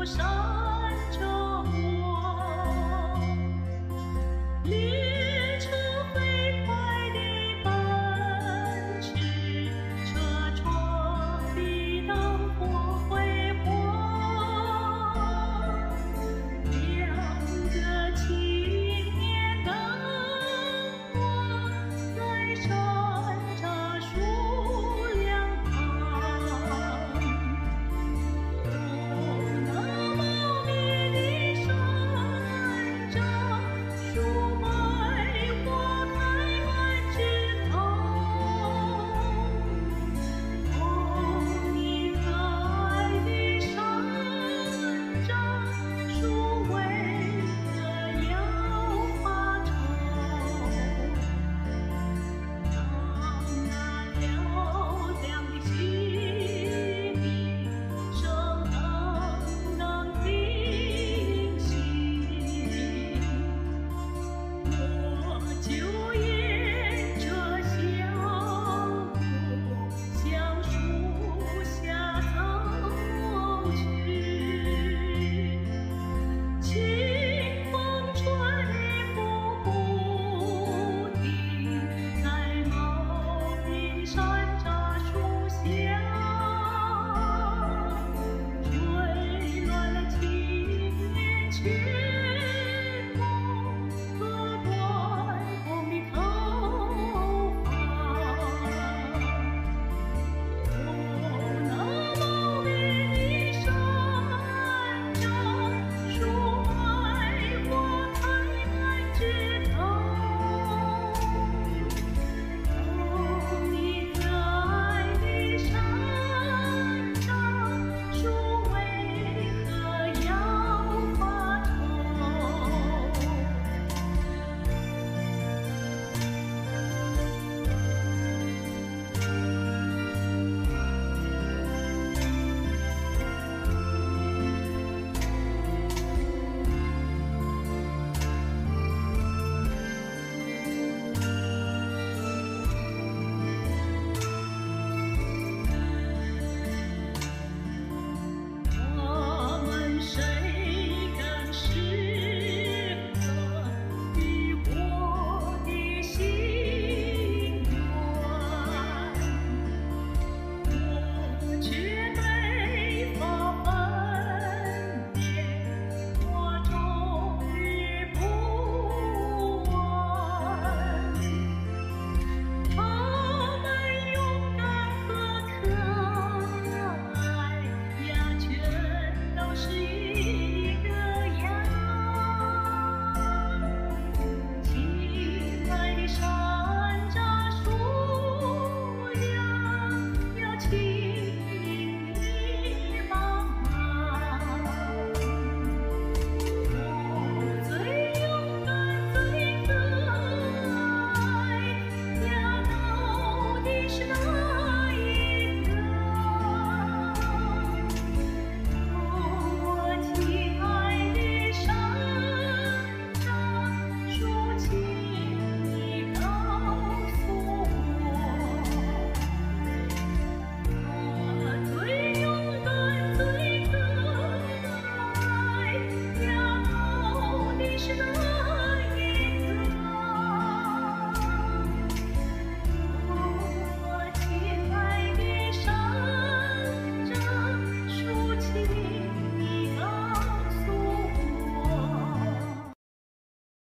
路上。speak. National